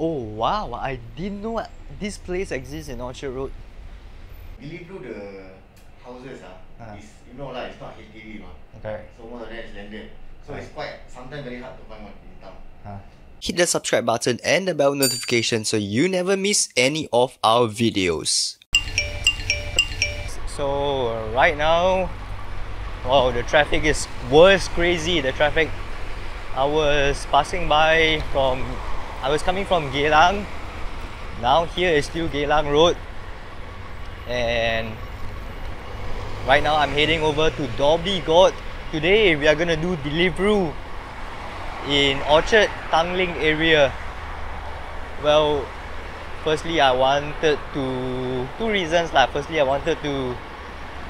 Oh wow, I didn't know this place exists in Orchard Road. Deliveroo the houses ah, Ah. is you know lah, it's not HDB mah. Okay. So most of that is landed. So it's quite sometimes very hard to find one in town. Hit the subscribe button and the bell notification so you never miss any of our videos. So right now, wow, the traffic is was crazy. The traffic. I was passing by from, I was coming from Geylang. Now here is still Geylang Road, and right now I'm heading over to Dhoby Ghaut. Today we are gonna do Deliveroo in Orchard Tanglin area. Well, firstly I wanted to two reasons lah. Firstly I wanted to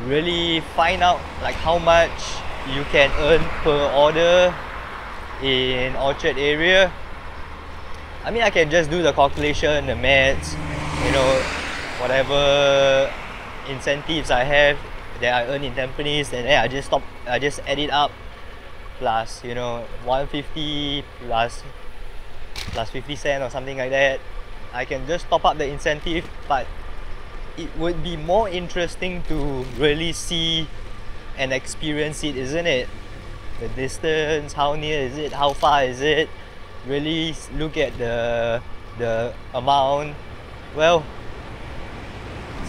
really find out like how much you can earn per order in Orchard area. I mean I can just do the calculation, the maths, you know, whatever incentives I have that I earn in Tampines and then I just stop I just add it up plus you know 150 plus plus 50 cent or something like that. I can just top up the incentive but it would be more interesting to really see and experience it isn't it? The distance how near is it? How far is it really look at the the amount well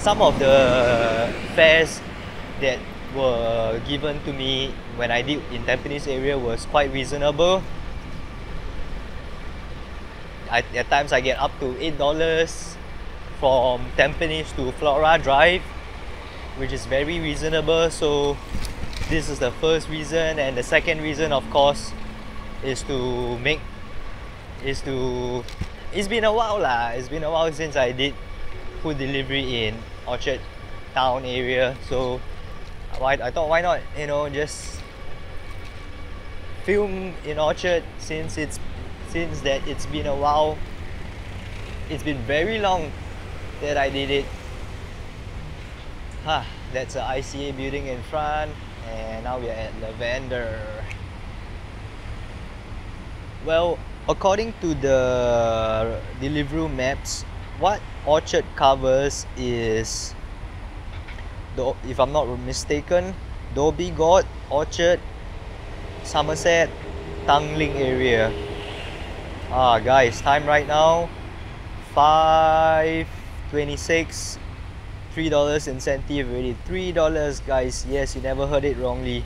some of the fares that were given to me when I did in Tampines area was quite reasonable. I, at times I get up to eight dollars from Tampines to Flora Drive, which is very reasonable. So this is the first reason, and the second reason, of course, is to make is to. It's been a while lah. It's been a while since I did food delivery in Orchard Town area, so why I thought why not you know just film in Orchard since it's since that it's been a while. It's been very long that I did it. Huh, that's the ICA building in front, and now we are at Lavender. Well, according to the Deliveroo maps, what Orchard covers is Do- if I'm not mistaken, Dhoby Ghaut, Orchard, Somerset, Tanglin area. Ah, guys, time right now, five twenty-six. Three dollars incentive already. Three dollars, guys. Yes, you never heard it wrongly.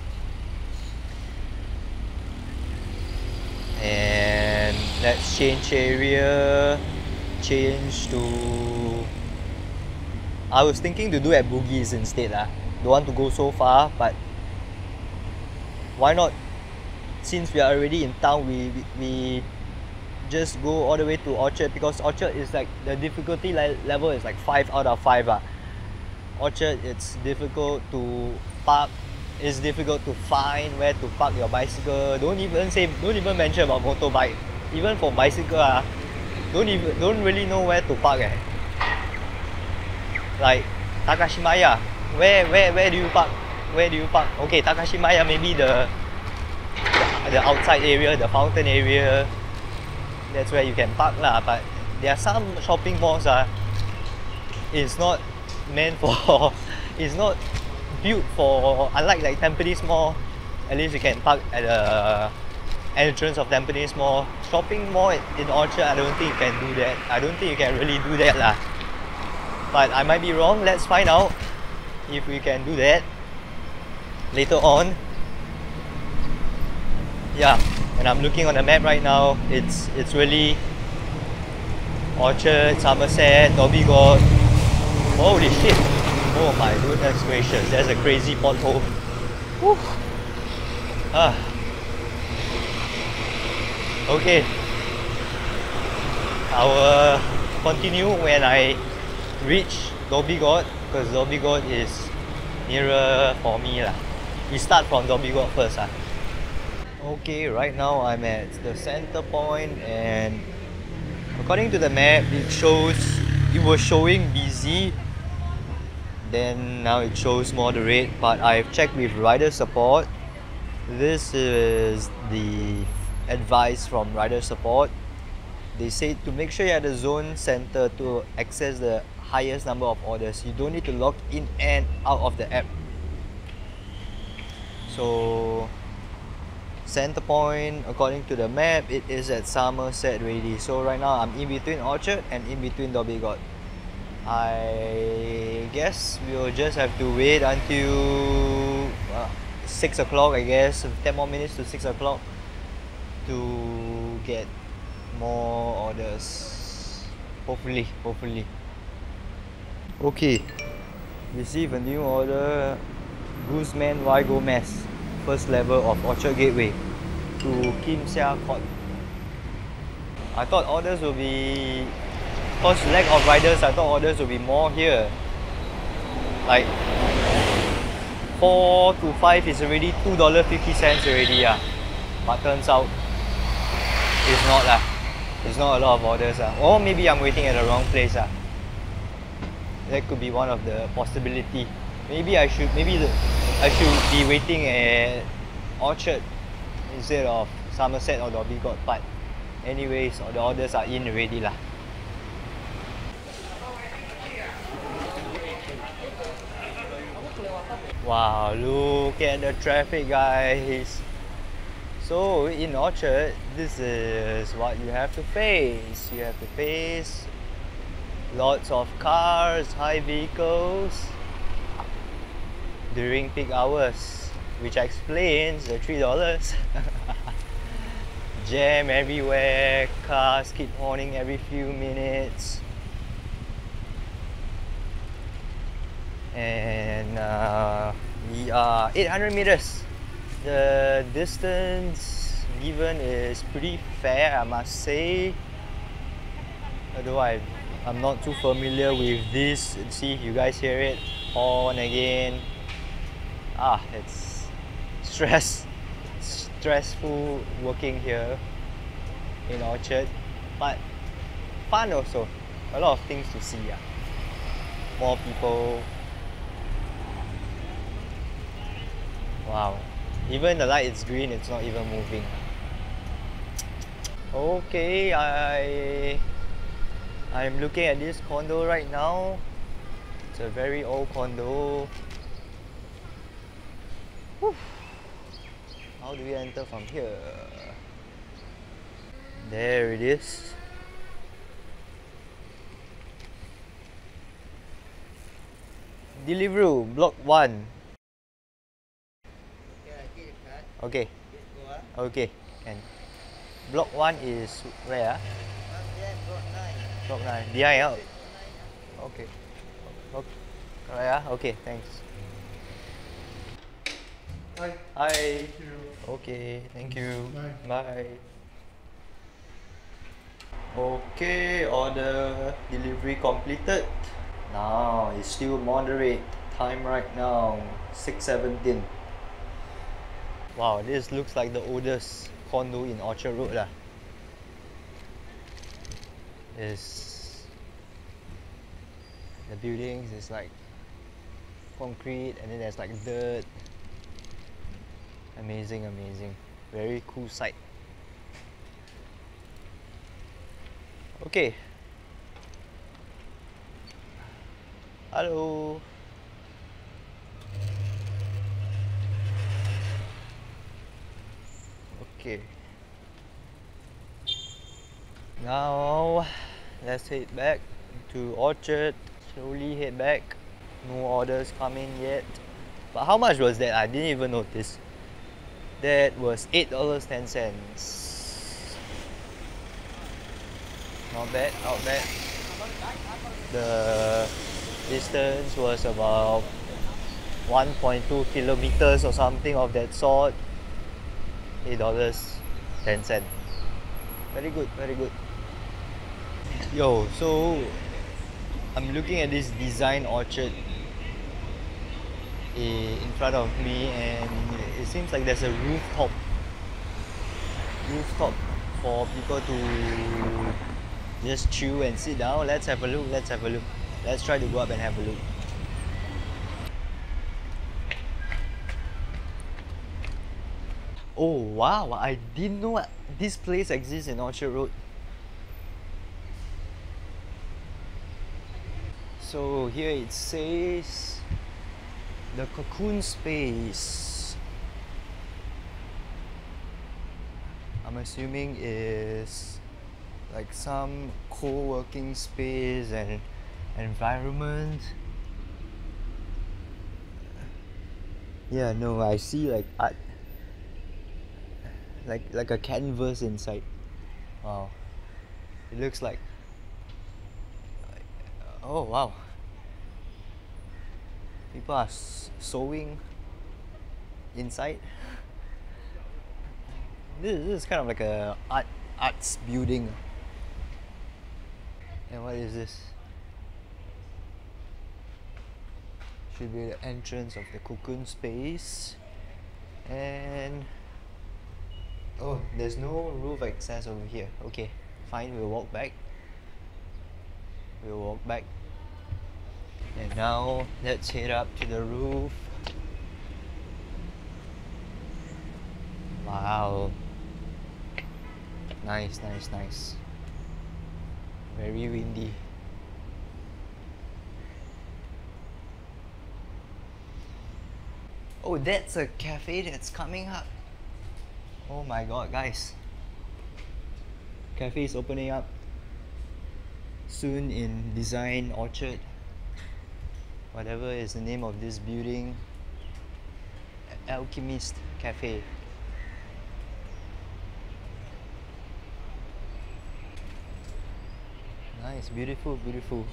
And let's change area. Change to I was thinking to do at Bugis instead lah. Don't want to go so far, but why not? Since we are already in town, we we, just go all the way to Orchard because Orchard is like the difficulty le- level is like five out of five ah. Orchard, it's difficult to park. It's difficult to find where to park your bicycle. Don't even say, don't even mention about motorbike. Even for bicycle ah, don't even don't really know where to park eh like Takashimaya. Where where where do you park? Where do you park? Okay, Takashimaya maybe the the, outside area, the fountain area. That's where you can park lah. But there are some shopping malls ah. It's not meant for. it's not built for. Unlike like Tampines Mall, at least you can park at the entrance of Tampines Mall. Shopping mall in, Orchard, I don't think you can do that. I don't think you can really do that lah but I might be wrong. Let's find out if we can do that later on. Yeah, and I'm looking on the map right now. It's it's really Orchard, Somerset, Dhoby Ghaut. Holy shit! Oh my goodness gracious, there's a crazy pothole. Whew. Ah. Okay. I will continue when I reach Dhoby Ghaut because Dhoby Ghaut is nearer for me lah. We start from Dhoby Ghaut first ah. Okay, right now I'm at the center point and according to the map it shows it was showing busy then now it shows moderate but I've checked with rider support this is the advice from rider support they say to make sure you're at the zone center to access the highest number of orders. You don't need to log in and out of the app. So center point according to the map it is at Somerset already. So right now I'm in between Orchard and in between Dhoby Ghaut. I guess we'll just have to wait until uh, 6 o'clock I guess 10 more minutes to 6 o'clock to get more orders. Hopefully hopefully. Okay. Receive a new order. Guzman Y Gomez first level of Orchard Gateway. To Kim Seah Court. I thought orders will be cause lack of riders I thought orders will be more here. Like 4 to 5 is already $2.50 already yeah. but turns out it's not lah it's not a lot of orders ah. or maybe I'm waiting at the wrong place ah. that could be one of the possibility maybe I should maybe the, I should be waiting at Orchard instead of Somerset or Dhoby Ghaut but anyways the orders are in already lah Wow, look at the traffic guys. So in Orchard, this is what you have to face. You have to face lots of cars, high vehicles during peak hours, which explains the three dollars. Jam everywhere, cars keep horning every few minutes. and uh, we are 800 meters. The distance given is pretty fair, I must say. Although I, I'm not too familiar with this. See if you guys hear it. On again. Ah, it's stress, stressful working here in Orchard, but fun also. A lot of things to see. Yeah. More people, Wow. Even the light is green, it's not even moving. Okay, I I'm looking at this condo right now. It's a very old condo. Whew. How do we enter from here? There it is. Deliveroo, block 1. Okay. Okay, and block 1 is where? Block 9. Behind, ah? Okay. Okay. Alright, ah? Okay, thanks. Hi. Hi. Okay, thank you. Bye. Bye. Okay, order delivery completed. Now it's still moderate. Time right now 6:17. Wow, this looks like the oldest condo in Orchard Road lah. Is the buildings is like concrete and then there's like dirt. Amazing, amazing. Very cool sight. Okay. Hello. Okay. Now let's head back to Orchard. Slowly head back. No orders coming yet. But how much was that? I didn't even notice. That was eight dollars ten cents. Not bad, not bad. The distance was about 1.2 kilometers or something of that sort. Eight dollars ten cent. Very good, very good. Yo, so I'm looking at this design orchard in front of me and it seems like there's a rooftop rooftop for people to just chill and sit down let's have a look let's have a look let's try to go up and have a look oh wow. I didn't know this place exists in Orchard Road. So here it says the cocoon space. I'm assuming is like some co-working space and environment. Yeah no I see like art like like a canvas inside. Wow. It looks like Oh wow. People are sewing inside. This, this is kind of like a art arts building. And what is this? Should be the entrance of the cocoon space. And oh, there's no roof access over here. Okay, fine, we'll walk back. We'll walk back. And now let's head up to the roof. Wow. Nice, nice, nice. Very windy. Oh, that's a cafe that's coming up. Oh my god, guys. Cafe is opening up soon in Design Orchard. Whatever is the name of this building. Alchemist Cafe. Nice, beautiful, beautiful.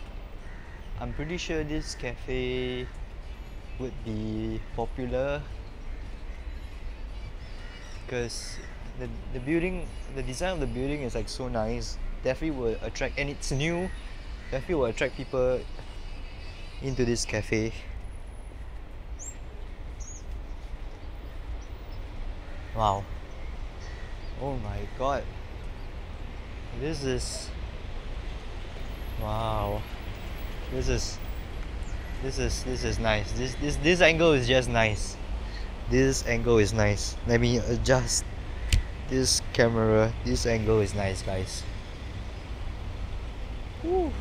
I'm pretty sure this cafe would be popular because the, the building the design of the building is like so nice. Definitely will attract and it's new definitely will attract people into this cafe. Wow. Oh my god. This is wow. This is this is this is nice. This this this angle is just nice this angle is nice. Let me adjust this camera. This angle is nice guys. Woo.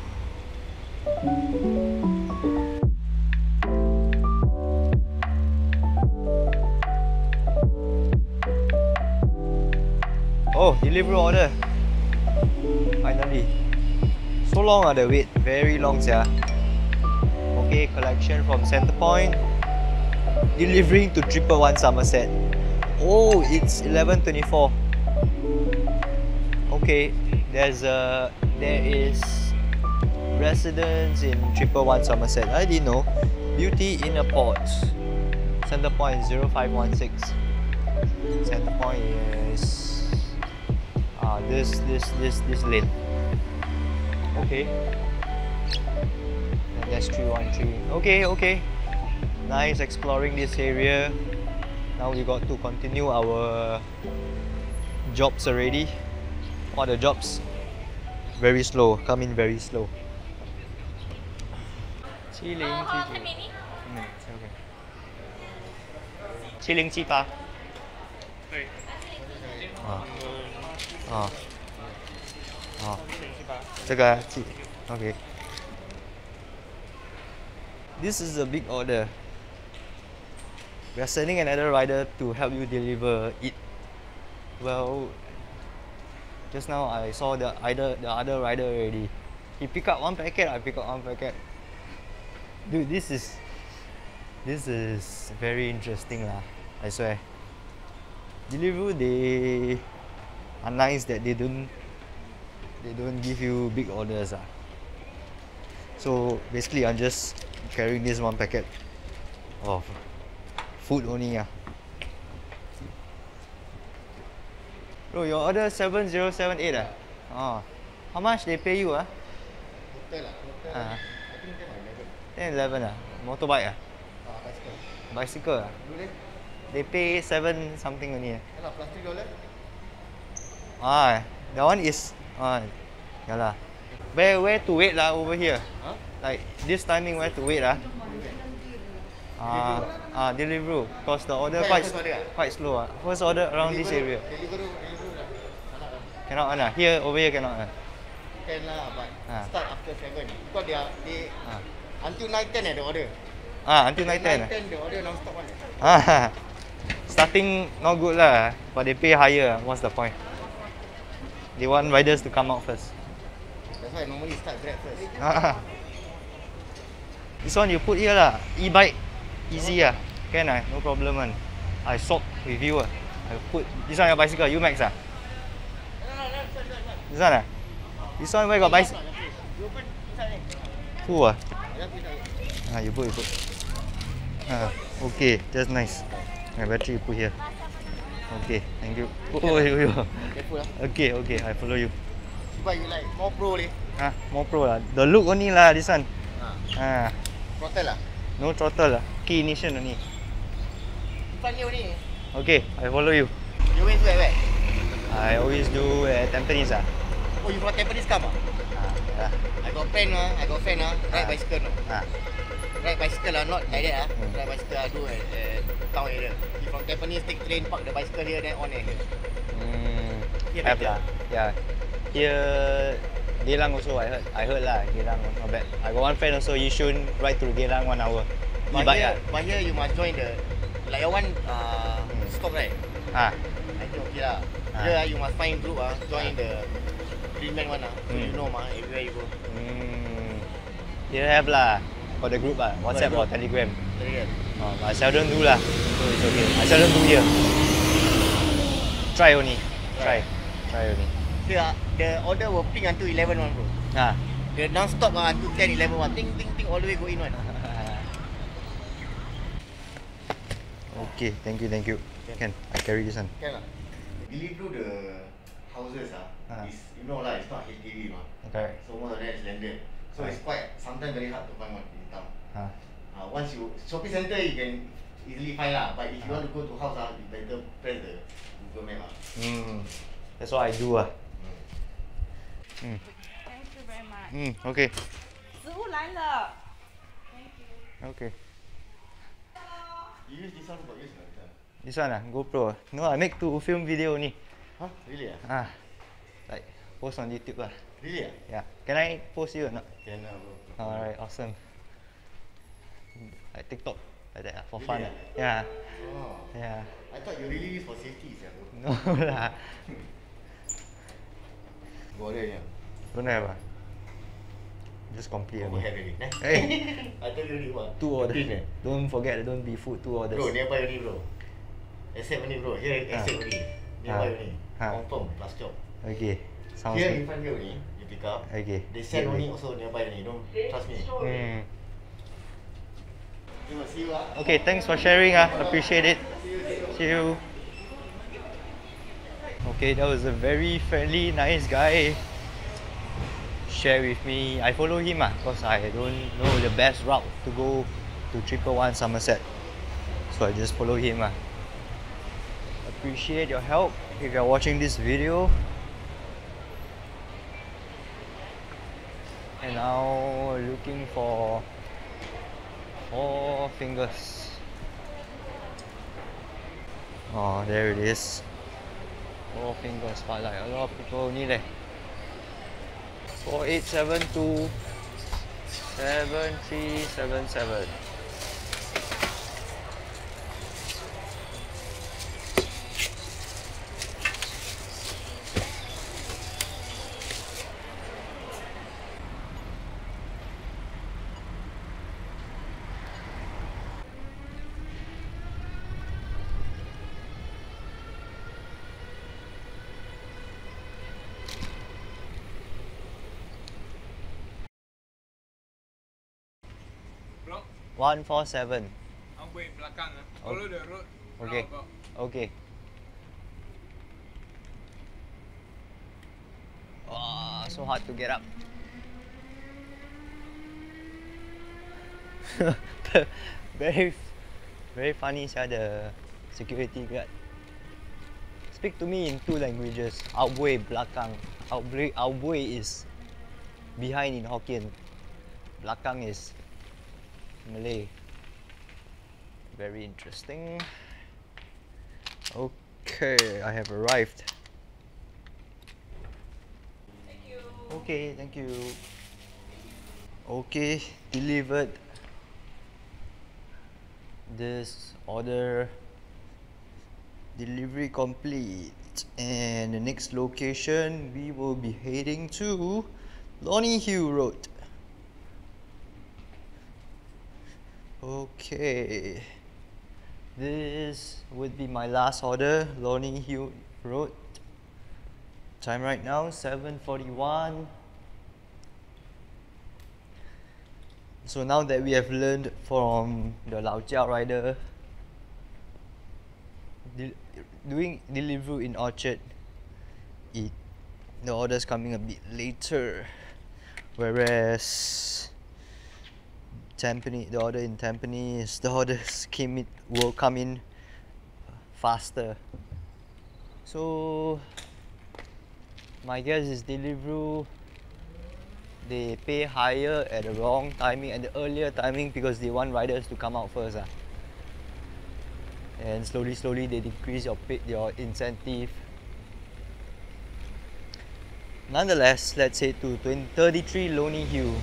oh delivery order. Finally. So long ah the wait. Very long sia. Okay collection from Centrepoint delivering to triple one Somerset. Oh it's 1124 okay there's a there is residence in triple one Somerset. I didn't know. Beauty in a Port. Centrepoint 0516 center point is uh, this this this this lane. Okay. And that's 313 okay okay nice exploring this area now we got to continue our jobs already all the jobs very slow come in very slow 七零七九嗯，OK，七零七八，对，啊啊啊，这个七，OK。This is a big order. We are sending another rider to help you deliver it. Well, just now I saw the either the other rider already. He pick up one packet, I pick up one packet. Dude, this is this is very interesting lah. I swear. Deliveroo they are nice that they don't they don't give you big orders ah. So basically I'm just carrying this one packet of food only ah. Bro, your order 7078 ah? Oh. How much they pay you ah? Hotel lah. Hotel. Ah. I think 10 or 11. 10 11 ah? Motorbike ah? Ah, bicycle. Bicycle ah? They pay 7 something only ah? Ya lah, plus 3 dollar. Ah, that one is ah, yeah lah. Where where to wait lah over here? Ha? Like this timing where to wait lah? Ah, ah Deliveroo. Cause the order quite order ah? quite slow ah. First order around this area. Deliveroo, Deliveroo. Cannot one ah. Here over here cannot ah. Can lah, but Ah. start after 7. Because they are, they, Ah. Until 9 10 eh the order. Ah, until night 10. 9 10 the order non stop one. Ah, starting not good lah, but they pay higher. What's the point? They want riders to come out first. That's why normally start Grab first. Ah. This one you put here lah. E-bike, easy ah. Can ah, no problem one. I swap with you ah. I put this one your bicycle, you max ah. This one ah. This one where got bicycle? Who ah? Ah, you put, you put. Ah, okay, that's nice. My battery you put here. Okay, thank you. Oh, you, you. Lah. Okay, okay, I follow you. But you like more pro leh. Ah, more pro lah. The look only lah, this one. Ha. Ah, Throttle lah. no throttle lah. Key ignition only. Front you ni. Okay, I follow you. You always do at where? I always do at Tampines ah. Oh you from Tampines come ah? Ah, yeah. I got friend ah, I got friend ah, ride Ah. bicycle no. Ah, Ride bicycle lah, not like that ah. Hmm. Ride bicycle I do at, at town area. He from Tampines take train, park the bicycle here, then on at here. mm, Here have lah. Yeah. Here, Geylang also I heard. I heard lah, Geylang not bad. I got one friend also, Yishun, ride to Geylang one hour. Ah. but here you must join the, like your one uh, Hmm. stop right? Ah, I think okay lah. Ah. Here ah, you must find group ah, join the green man one ah. So Hmm. you know mah, everywhere you go. mm, here have lah. For the group ah, WhatsApp or. Telegram. Kan? Oh, I seldom do lah. So it's okay. I seldom do here. Try only. Try. Try only. Here ah, the order will ping until 11 one bro. Ah. The non-stop ah, until 10, 11 one. Ting, ting, ting, all the way go in one. okay, thank you, thank you. Can I carry this one? Can lah. Deliveroo the houses ah, Ah. is you know lah, it's not HDB mah. Okay. So most of that is landed. So it's quite sometimes very hard to find one in town. Ah. Uh, once you shopping center you can easily find lah. But if you Ah. want to go to house ah, you better press the Google Map ah. Mm. That's what I do ah. Mm. Thank you very much。 Mm. Okay. 食物来了。 Okay. You use this one for use or not? This one ah, GoPro. ah. No, I make to film video only. Huh? Really ah? Ah. Like post on YouTube lah. Really ah? Yeah. Can I post you or not? Can lah bro. Alright, awesome. Like TikTok, like that ah, for fun. Really ah. Yeah. Oh. Yeah. I thought you really use for safety sia bro. No lah. Border ya. Don't have ah. Just complete Oh, only. have already. Nah. Hey. I tell you what. Two orders. Eh? Don't forget, don't be food. Two orders. Bro, nearby only bro. Accept only bro. Here Ah. accept only. Nearby Ah. only. Ah. Confirm plus job. Okay. Sounds Here in good. front here only. You pick up. Okay. They send Good, only also nearby only. Don't trust me. Mm. You must see you ah. Okay, thanks for sharing. Ah, appreciate it. See you. Okay, that was a very friendly, nice guy. Share with me. I follow him ah, because I don't know the best route to go to Triple One Somerset. So I just follow him ah. Appreciate your help if you're watching this video. And now looking for Four fingers. Oh, there it is. Four fingers but like A lot of people need it. four eight seven two seven three seven seven. One four seven. ambil belakang ah. Follow the road. Okay. Okay. Wow, so hard to get up. very, very funny, sia, the security guard. Speak to me in two languages. Outbui belakang. Outbui, outbui is behind in Hokkien. Belakang is Malay. Very interesting. Okay, I have arrived. Thank you. Okay, thank you. Okay, delivered this order delivery complete and the next location we will be heading to Leonie Hill Road okay. This would be my last order Leonie Hill Road. Time right now 741 so now that we have learned from the Lao Jiao rider del- doing delivery in Orchard it the orders coming a bit later. Whereas Tampines the order in Tampines the orders came in will come in faster. So my guess is Deliveroo they pay higher at the wrong timing and the earlier timing because they want riders to come out first ah. and slowly slowly they decrease your pay, your incentive. Nonetheless let's say to 20, 33 Leonie Hill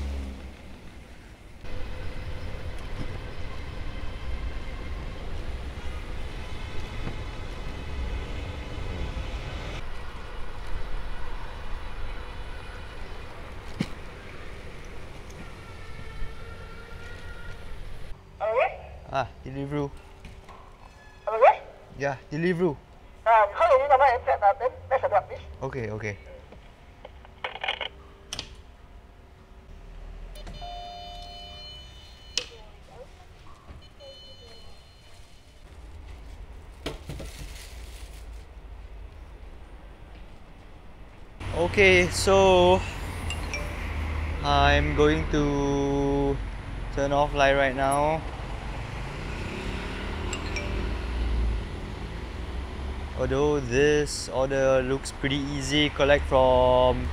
Hello, yes? Ah Deliveroo yes? yeah Deliveroo Uh, hello, you know, my friend, uh, Ben, that's a please. okay okay Okay, so I'm going to turn off light right now. Although this order looks pretty easy, collect from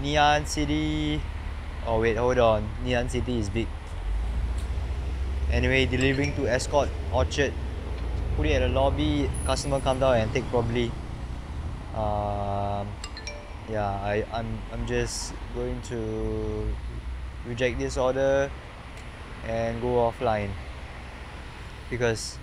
Ngee Ann City. Oh wait, hold on. Ngee Ann City is big. Anyway, delivering to Ascott Orchard. Put it at the lobby. Customer come down and take probably. Um, yeah, I, I'm I'm just going to reject this order and go offline because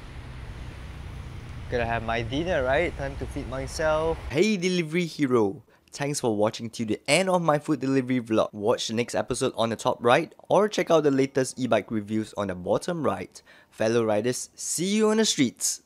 Gotta have my dinner, right? Time to feed myself. Hey, delivery hero. Thanks for watching till the end of my food delivery vlog. Watch the next episode on the top right or check out the latest e-bike reviews on the bottom right. Fellow riders, see you on the streets.